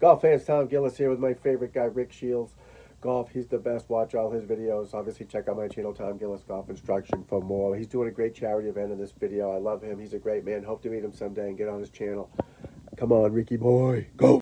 Golf fans, Tom Gillis here with my favorite guy, Rick Shiels. Golf, he's the best. Watch all his videos. Obviously, check out my channel, Tom Gillis Golf Instruction, for more. He's doing a great charity event in this video. I love him. He's a great man. Hope to meet him someday and get on his channel. Come on, Ricky boy. Go!